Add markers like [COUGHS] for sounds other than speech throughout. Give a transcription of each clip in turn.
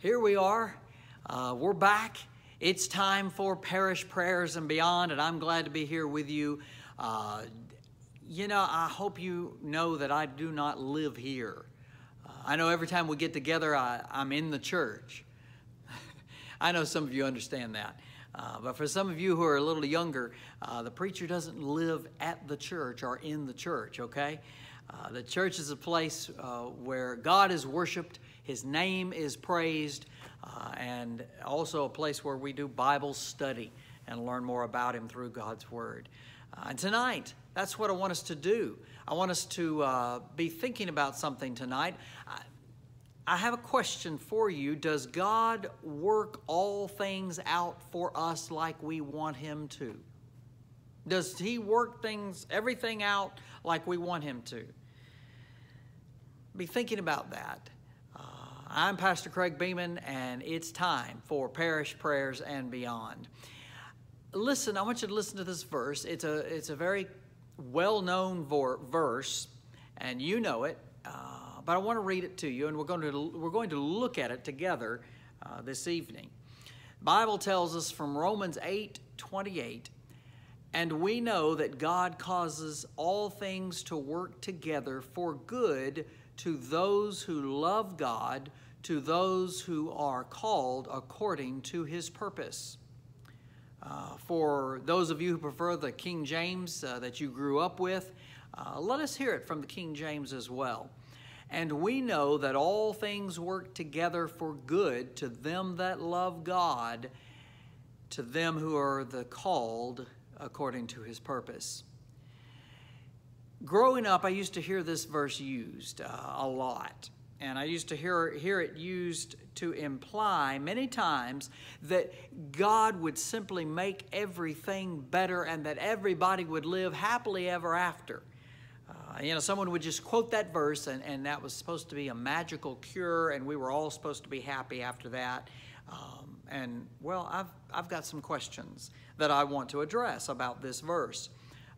here we are. Uh, we're back. It's time for parish prayers and beyond, and I'm glad to be here with you. Uh, you know, I hope you know that I do not live here. Uh, I know every time we get together, I, am in the church. [LAUGHS] I know some of you understand that. Uh, but for some of you who are a little younger, uh, the preacher doesn't live at the church or in the church, okay? Uh, the church is a place where God is worshiped his name is praised, uh, and also a place where we do Bible study and learn more about Him through God's Word. Uh, and tonight, that's what I want us to do. I want us to uh, be thinking about something tonight. I, I have a question for you. Does God work all things out for us like we want Him to? Does He work things, everything out like we want Him to? Be thinking about that. I'm Pastor Craig Beeman, and it's time for parish prayers and beyond. Listen, I want you to listen to this verse. It's a, it's a very well known verse, and you know it, uh, but I want to read it to you, and we're going to, we're going to look at it together uh, this evening. Bible tells us from Romans 8 28, and we know that God causes all things to work together for good to those who love God, to those who are called according to his purpose. Uh, for those of you who prefer the King James uh, that you grew up with, uh, let us hear it from the King James as well. And we know that all things work together for good to them that love God, to them who are the called according to his purpose. Growing up, I used to hear this verse used uh, a lot. And I used to hear, hear it used to imply many times that God would simply make everything better and that everybody would live happily ever after. Uh, you know, someone would just quote that verse, and, and that was supposed to be a magical cure, and we were all supposed to be happy after that. Um, and, well, I've, I've got some questions that I want to address about this verse.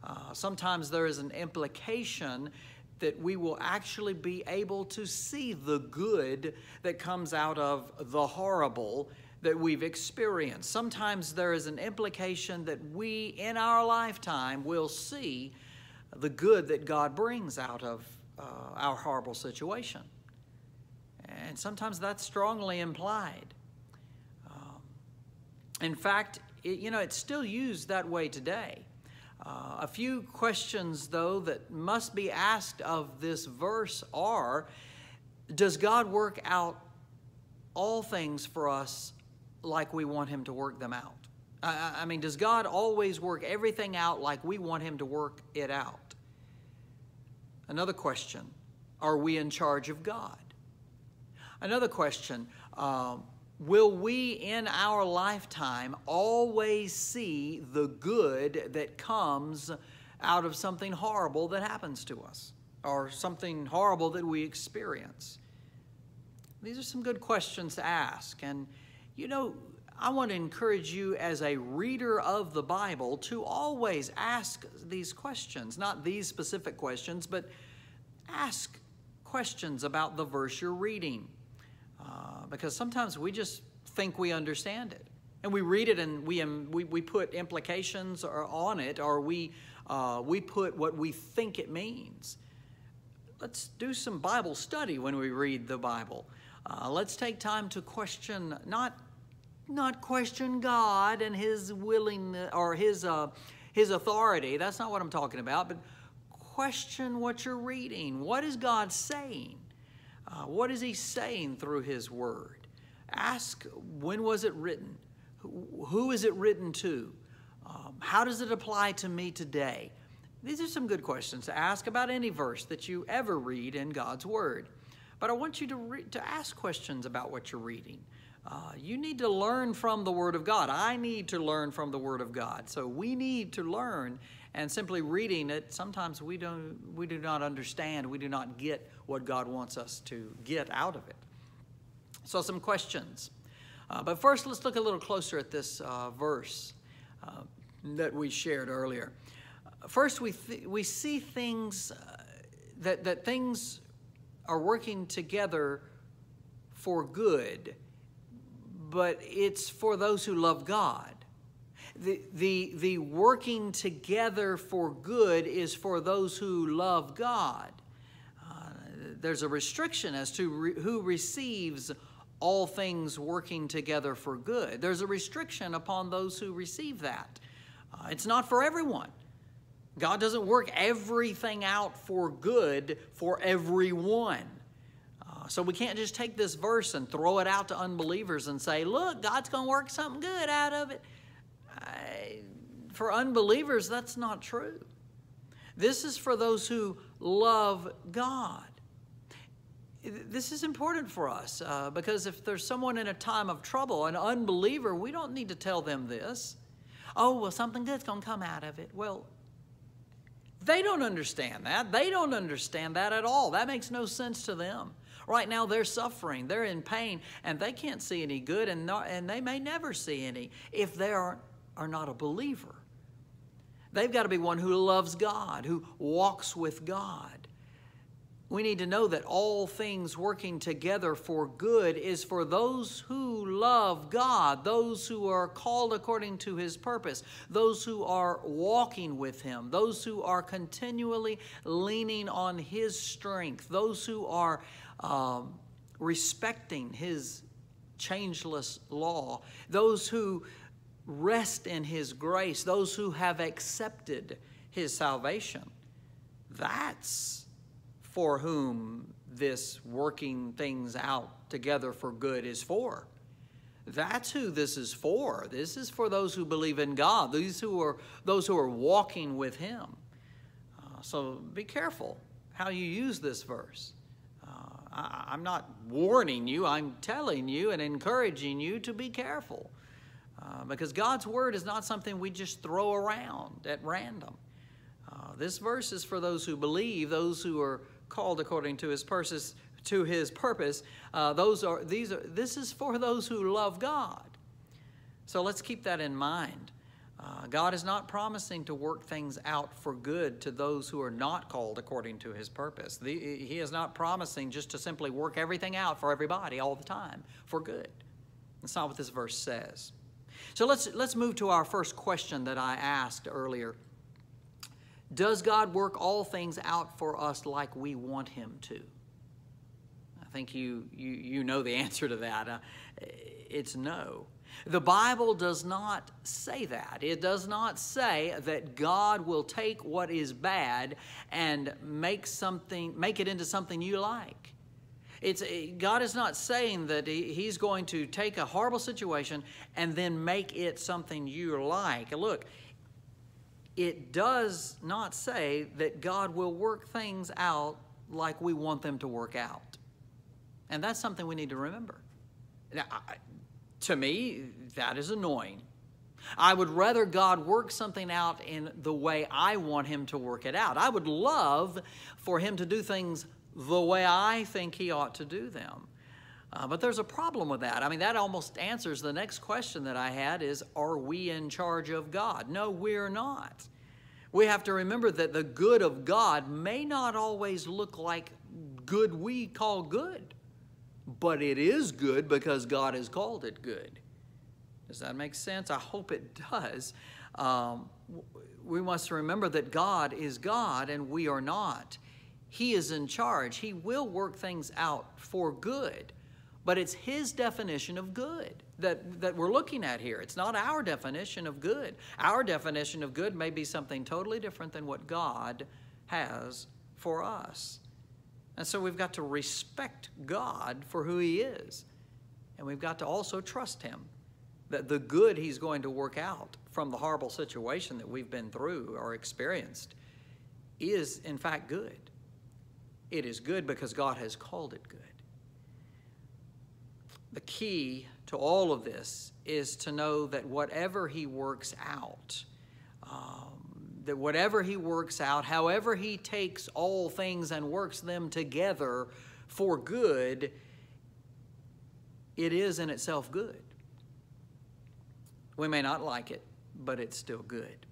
Uh, sometimes there is an implication that we will actually be able to see the good that comes out of the horrible that we've experienced. Sometimes there is an implication that we, in our lifetime, will see the good that God brings out of uh, our horrible situation. And sometimes that's strongly implied. Um, in fact, it, you know, it's still used that way today. Uh, a few questions, though, that must be asked of this verse are Does God work out all things for us like we want Him to work them out? I, I mean, does God always work everything out like we want Him to work it out? Another question Are we in charge of God? Another question um, will we in our lifetime always see the good that comes out of something horrible that happens to us or something horrible that we experience? These are some good questions to ask. And, you know, I want to encourage you as a reader of the Bible to always ask these questions, not these specific questions, but ask questions about the verse you're reading. Uh, because sometimes we just think we understand it. And we read it and we, we, we put implications on it or we, uh, we put what we think it means. Let's do some Bible study when we read the Bible. Uh, let's take time to question, not, not question God and His willing or His, uh, His authority. That's not what I'm talking about, but question what you're reading. What is God saying? Uh, what is He saying through His Word? Ask when was it written? Who is it written to? Um, how does it apply to me today? These are some good questions to ask about any verse that you ever read in God's Word. But I want you to, re- to ask questions about what you're reading. Uh, you need to learn from the Word of God. I need to learn from the Word of God. So we need to learn. And simply reading it, sometimes we, don't, we do not understand, we do not get what God wants us to get out of it. So, some questions. Uh, but first, let's look a little closer at this uh, verse uh, that we shared earlier. First, we, we see things uh, that, that things are working together for good but it's for those who love God. The, the, the working together for good is for those who love God. Uh, there's a restriction as to re- who receives all things working together for good. There's a restriction upon those who receive that. Uh, it's not for everyone. God doesn't work everything out for good for everyone. Uh, so we can't just take this verse and throw it out to unbelievers and say, look, God's going to work something good out of it. For unbelievers, that's not true. This is for those who love God this is important for us uh, because if there's someone in a time of trouble, an unbeliever, we don't need to tell them this. Oh, well, something good's going to come out of it. Well, they don't understand that. They don't understand that at all. That makes no sense to them. Right now, they're suffering, they're in pain, and they can't see any good, and, not, and they may never see any if they are, are not a believer. They've got to be one who loves God, who walks with God. We need to know that all things working together for good is for those who love God, those who are called according to his purpose, those who are walking with him, those who are continually leaning on his strength, those who are um, respecting his changeless law, those who rest in his grace, those who have accepted his salvation. That's for whom this working things out together for good is for. That's who this is for. This is for those who believe in God, these who are those who are walking with Him. Uh, so be careful how you use this verse. Uh, I, I'm not warning you, I'm telling you and encouraging you to be careful. Uh, because God's word is not something we just throw around at random. Uh, this verse is for those who believe, those who are called according to his purpose. To his purpose, uh, those are these are. This is for those who love God. So let's keep that in mind. Uh, God is not promising to work things out for good to those who are not called according to his purpose. The, he is not promising just to simply work everything out for everybody all the time for good. That's not what this verse says. So let's, let's move to our first question that I asked earlier. Does God work all things out for us like we want Him to? I think you, you, you know the [LAUGHS] answer to that. Uh, it's no. The Bible does not say that. It does not say that God will take what is bad and make something make it into something you like. It's eh, God is not saying that he, He's going to take a horrible situation and then make it something you like. Look, it does not say that God will work things out like we want them to work out. And that's something we need to remember. Now, I, to me, that is annoying. I would rather God work something out in the way I want Him to work it out. I would love for Him to do things the way I think He ought to do them. Uh, but there's a problem with that. I mean, that almost answers the next question that I had is, are we in charge of God? No, we're not. We have to remember that the good of God may not always look like good we call good, but it is good because God has called it good. Does that make sense? I hope it does. Um, we must remember that God is God and we are not. He is in charge. He will work things out for good but it's his definition of good that, that we're looking at here. It's not our definition of good. Our definition of good may be something totally different than what God has for us. And so we've got to respect God for who he is. And we've got to also trust him that the good he's going to work out from the horrible situation that we've been through or experienced is, in fact, good. It is good because God has called it good the key to all of this is to know that whatever he works out, um, that whatever he works out, however he takes all things and works them together for good, it is in itself good. We may not like it, but it's still good.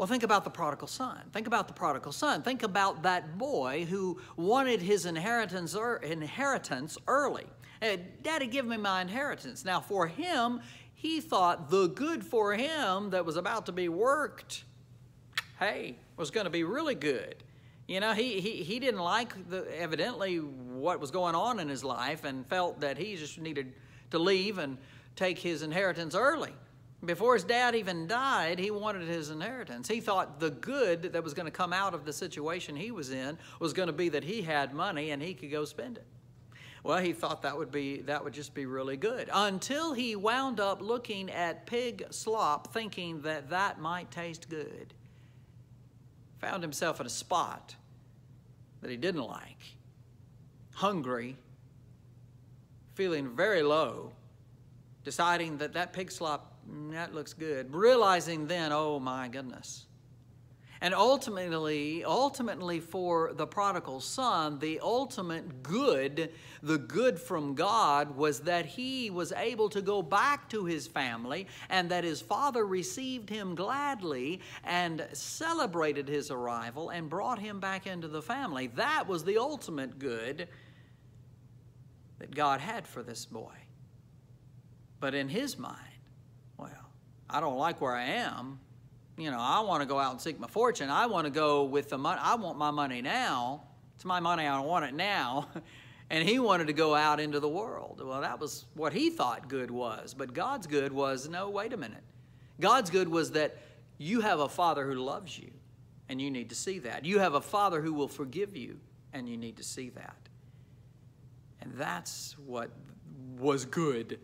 Well, think about the prodigal son. Think about the prodigal son. Think about that boy who wanted his inheritance, er, inheritance early. Hey, Daddy, give me my inheritance. Now, for him, he thought the good for him that was about to be worked, hey, was going to be really good. You know, he, he, he didn't like, the, evidently, what was going on in his life and felt that he just needed to leave and take his inheritance early. Before his dad even died, he wanted his inheritance. He thought the good that was going to come out of the situation he was in was going to be that he had money and he could go spend it. Well, he thought that would be that would just be really good until he wound up looking at pig slop thinking that that might taste good. Found himself in a spot that he didn't like. Hungry, feeling very low, deciding that that pig slop Mm, that looks good. Realizing then, oh my goodness. And ultimately, ultimately for the prodigal son, the ultimate good, the good from God, was that he was able to go back to his family and that his father received him gladly and celebrated his arrival and brought him back into the family. That was the ultimate good that God had for this boy. But in his mind, I don't like where I am. You know, I want to go out and seek my fortune. I want to go with the money. I want my money now. It's my money. I want it now. [LAUGHS] and he wanted to go out into the world. Well, that was what he thought good was. But God's good was no, wait a minute. God's good was that you have a father who loves you, and you need to see that. You have a father who will forgive you, and you need to see that. And that's what was good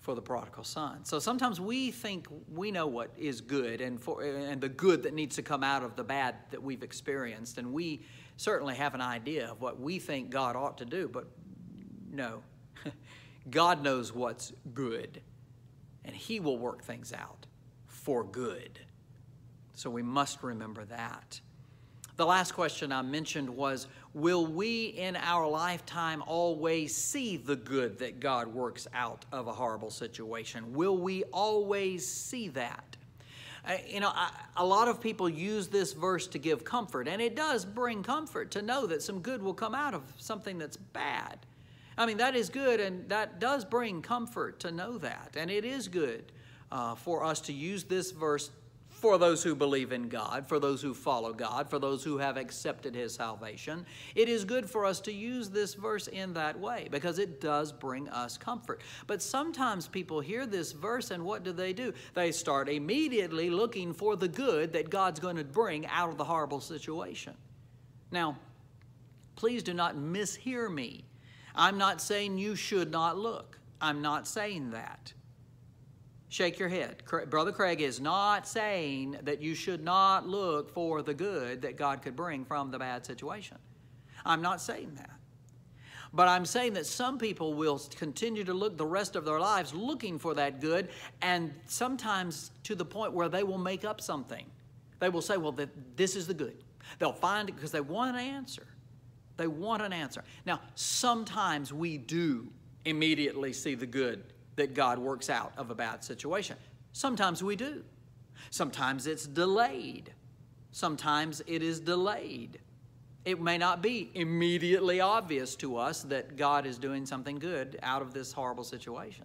for the prodigal son. So sometimes we think we know what is good and for and the good that needs to come out of the bad that we've experienced and we certainly have an idea of what we think God ought to do, but no. [LAUGHS] God knows what's good and he will work things out for good. So we must remember that. The last question I mentioned was Will we in our lifetime always see the good that God works out of a horrible situation? Will we always see that? Uh, you know, I, a lot of people use this verse to give comfort, and it does bring comfort to know that some good will come out of something that's bad. I mean, that is good, and that does bring comfort to know that. And it is good uh, for us to use this verse for those who believe in God, for those who follow God, for those who have accepted His salvation. It is good for us to use this verse in that way because it does bring us comfort. But sometimes people hear this verse and what do they do? They start immediately looking for the good that God's going to bring out of the horrible situation. Now, please do not mishear me. I'm not saying you should not look. I'm not saying that. Shake your head. Brother Craig is not saying that you should not look for the good that God could bring from the bad situation. I'm not saying that. But I'm saying that some people will continue to look the rest of their lives looking for that good, and sometimes to the point where they will make up something. They will say, Well, this is the good. They'll find it because they want an answer. They want an answer. Now, sometimes we do immediately see the good that God works out of a bad situation. Sometimes we do. Sometimes it's delayed. Sometimes it is delayed. It may not be immediately obvious to us that God is doing something good out of this horrible situation.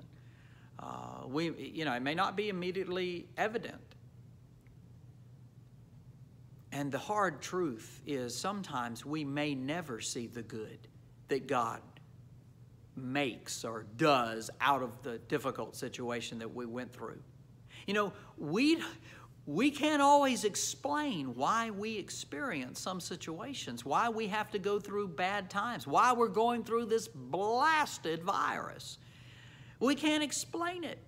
Uh, we, you know, it may not be immediately evident. And the hard truth is sometimes we may never see the good that God makes or does out of the difficult situation that we went through. You know, we, we can't always explain why we experience some situations, why we have to go through bad times, why we're going through this blasted virus. We can't explain it.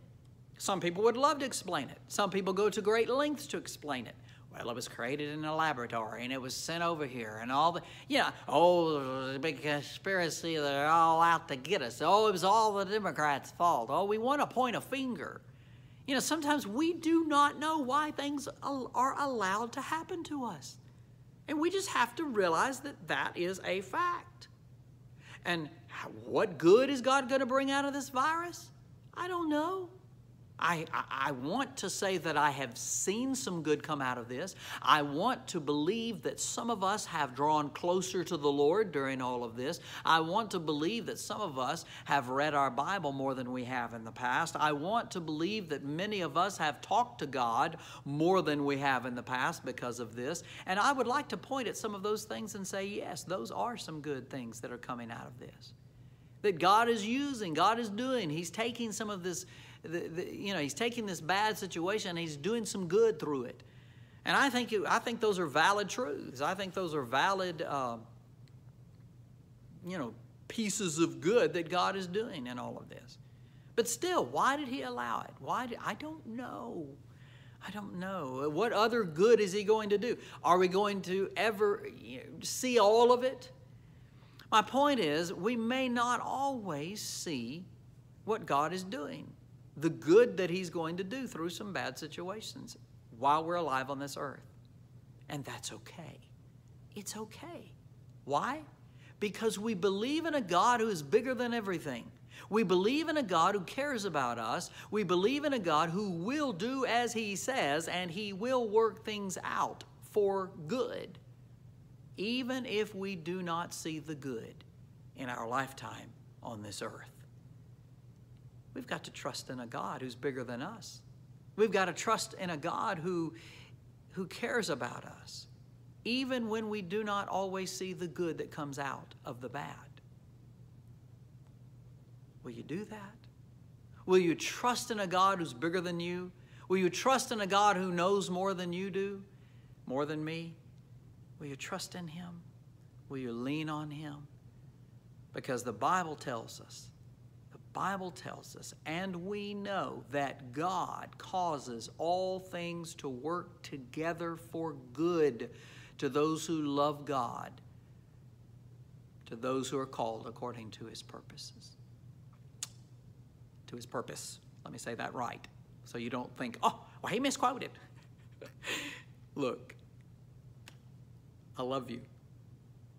Some people would love to explain it. Some people go to great lengths to explain it. Well, it was created in a laboratory and it was sent over here and all the, you know, oh, the big conspiracy, they're all out to get us. Oh, it was all the Democrats' fault. Oh, we want to point a finger. You know, sometimes we do not know why things are allowed to happen to us. And we just have to realize that that is a fact. And what good is God going to bring out of this virus? I don't know. I, I, want to say that I have seen some good come out of this. I want to believe that some of us have drawn closer to the Lord during all of this. I want to believe that some of us have read our Bible more than we have in the past. I want to believe that many of us have talked to God more than we have in the past because of this. And I would like to point at some of those things and say, yes, those are some good things that are coming out of this. That God is using, God is doing. He's taking some of this the, the, you know, he's taking this bad situation and he's doing some good through it. And I think, I think those are valid truths. I think those are valid, uh, you know, pieces of good that God is doing in all of this. But still, why did he allow it? Why did, I don't know. I don't know. What other good is he going to do? Are we going to ever you know, see all of it? My point is, we may not always see what God is doing the good that He's going to do through some bad situations while we're alive on this earth. And that's okay. It's okay. Why? Because we believe in a God who is bigger than everything. We believe in a God who cares about us. We believe in a God who will do as He says, and He will work things out for good, even if we do not see the good in our lifetime on this earth. We've got to trust in a God who's bigger than us. We've got to trust in a God who, who cares about us, even when we do not always see the good that comes out of the bad. Will you do that? Will you trust in a God who's bigger than you? Will you trust in a God who knows more than you do, more than me? Will you trust in Him? Will you lean on Him? Because the Bible tells us Bible tells us, and we know that God causes all things to work together for good to those who love God, to those who are called according to his purposes. To his purpose. Let me say that right. So you don't think, oh, well, he misquoted. [LAUGHS] Look, I love you.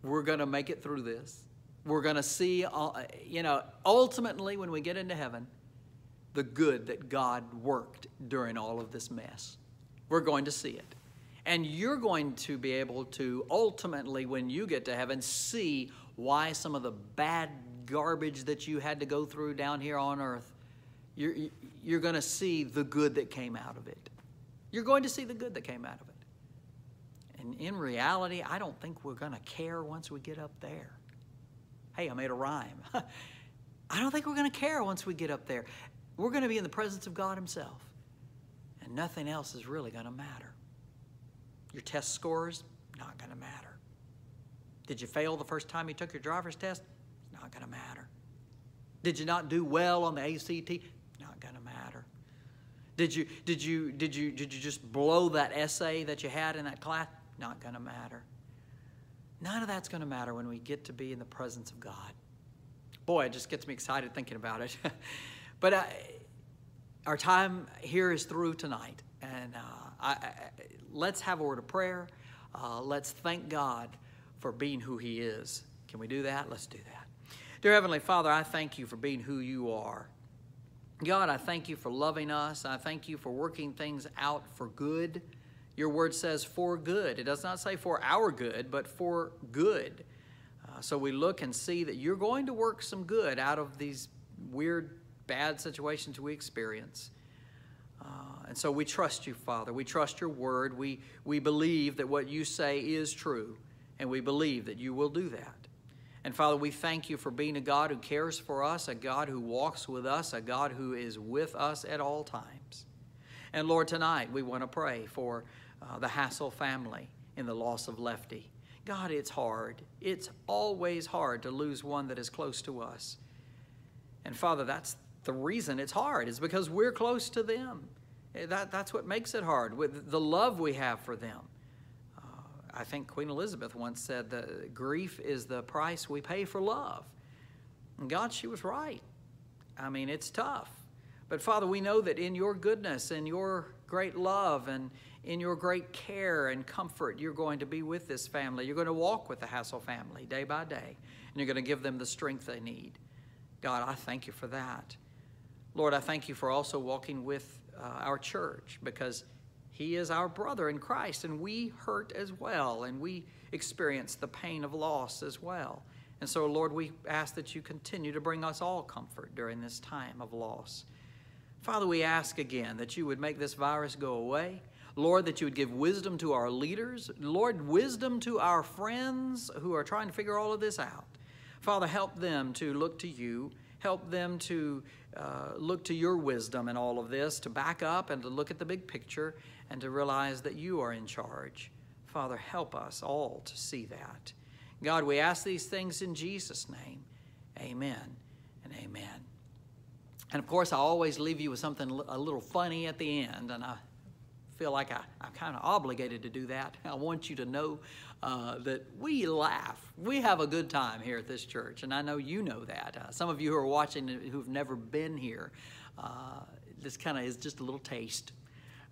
We're going to make it through this we're going to see, uh, you know, ultimately when we get into heaven, the good that God worked during all of this mess. We're going to see it. And you're going to be able to ultimately, when you get to heaven, see why some of the bad garbage that you had to go through down here on earth, you're, you're going to see the good that came out of it. You're going to see the good that came out of it. And in reality, I don't think we're going to care once we get up there. Hey, I made a rhyme. [LAUGHS] I don't think we're going to care once we get up there. We're going to be in the presence of God Himself, and nothing else is really going to matter. Your test scores, not going to matter. Did you fail the first time you took your driver's test? Not going to matter. Did you not do well on the ACT? Not going to matter. Did you, did, you, did, you, did you just blow that essay that you had in that class? Not going to matter. None of that's going to matter when we get to be in the presence of God. Boy, it just gets me excited thinking about it. [LAUGHS] but I, uh, our time here is through tonight. And uh, I, I, let's have a word of prayer. Uh, let's thank God for being who He is. Can we do that? Let's do that. Dear Heavenly Father, I thank you for being who you are. God, I thank you for loving us. I thank you for working things out for good. Your word says for good. It does not say for our good, but for good. Uh, so we look and see that you're going to work some good out of these weird, bad situations we experience. Uh, and so we trust you, Father. We trust your word. We, we believe that what you say is true, and we believe that you will do that. And Father, we thank you for being a God who cares for us, a God who walks with us, a God who is with us at all times. And Lord, tonight we want to pray for uh, the Hassel family in the loss of Lefty. God, it's hard. It's always hard to lose one that is close to us. And Father, that's the reason it's hard, is because we're close to them. Eh, that, that's what makes it hard, with the love we have for them. Uh, I think Queen Elizabeth once said that grief is the price we pay for love. And God, she was right. I mean, it's tough. But Father, we know that in your goodness and your great love and in your great care and comfort, you're going to be with this family. You're going to walk with the Hassel family day by day, and you're going to give them the strength they need. God, I thank you for that. Lord, I thank you for also walking with uh, our church because he is our brother in Christ, and we hurt as well, and we experience the pain of loss as well. And so, Lord, we ask that you continue to bring us all comfort during this time of loss. Father, we ask again that you would make this virus go away. Lord, that you would give wisdom to our leaders. Lord, wisdom to our friends who are trying to figure all of this out. Father, help them to look to you. Help them to uh, look to your wisdom in all of this, to back up and to look at the big picture and to realize that you are in charge. Father, help us all to see that. God, we ask these things in Jesus' name. Amen and amen. And of course, I always leave you with something a little funny at the end, and I feel like I, am kind of obligated to do that. [LAUGHS] I want you to know uh, that we laugh. We have a good time here at this church, and I know you know that. Uh, some of you who are watching who've never been here, uh, this kind of is just a little taste.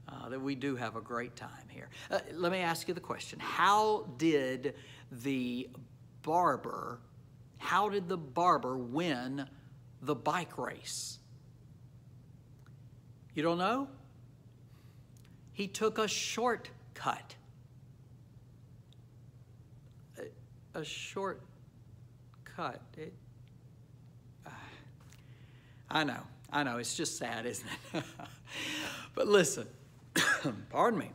Uh, that we do have a great time here. Uh, let me ask you the question How did the barber, how did the barber win the bike race? You don't know? He took a shortcut. A, a short cut. It, uh, I know, I know, it's just sad, isn't it? [LAUGHS] but listen, [COUGHS] pardon me.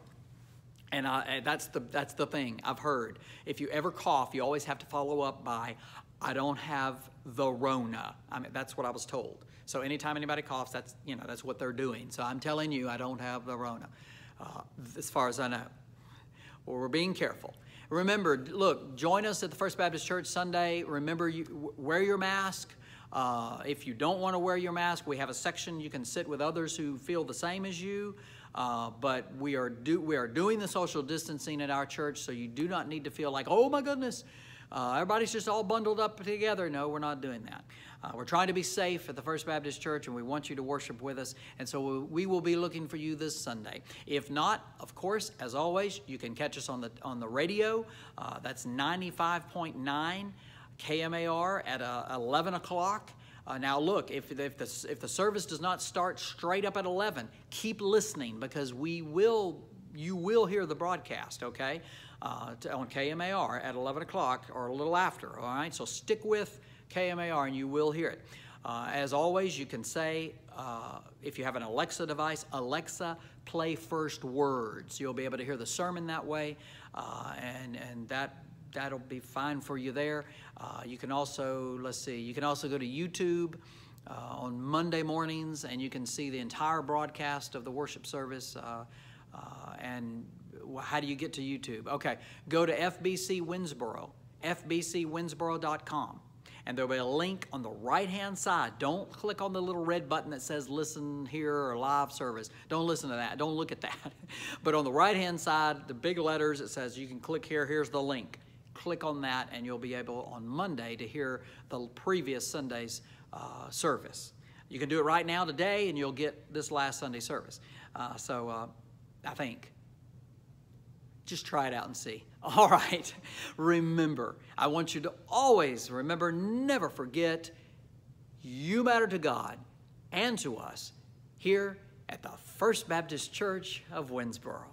And I, that's the that's the thing I've heard. If you ever cough, you always have to follow up by, "I don't have the Rona." I mean, that's what I was told. So anytime anybody coughs, that's, you know, that's what they're doing. So I'm telling you, I don't have the Rona, uh, as far as I know. Well, we're being careful. Remember, look, join us at the First Baptist Church Sunday. Remember, you wear your mask. Uh, if you don't want to wear your mask, we have a section you can sit with others who feel the same as you. Uh, but we are do we are doing the social distancing at our church, so you do not need to feel like, oh my goodness, uh, everybody's just all bundled up together. No, we're not doing that. Uh, we're trying to be safe at the First Baptist Church, and we want you to worship with us. And so we will be looking for you this Sunday. If not, of course, as always, you can catch us on the on the radio. Uh, that's 95.9 KMAR at uh, 11 o'clock. Uh, now, look, if, if, the, if the service does not start straight up at 11, keep listening because we will, you will hear the broadcast, okay? Uh, to, on KMAR at 11 o'clock or a little after. All right, so stick with KMAR and you will hear it. Uh, as always, you can say, uh, if you have an Alexa device, Alexa, play first words. You'll be able to hear the sermon that way, uh, and, and that, that'll be fine for you there. Uh, you can also, let's see, you can also go to YouTube uh, on Monday mornings, and you can see the entire broadcast of the worship service. Uh, and how do you get to YouTube? Okay, go to FBC Winnsboro, fbcwinnsboro.com. And there'll be a link on the right hand side. Don't click on the little red button that says listen here or live service. Don't listen to that. Don't look at that. [LAUGHS] but on the right hand side, the big letters, it says you can click here. Here's the link. Click on that, and you'll be able on Monday to hear the previous Sunday's uh, service. You can do it right now today, and you'll get this last Sunday service. Uh, so uh, I think just try it out and see. [LAUGHS] All right. Remember, I want you to always remember, never forget, you matter to God and to us here at the First Baptist Church of Winnsboro.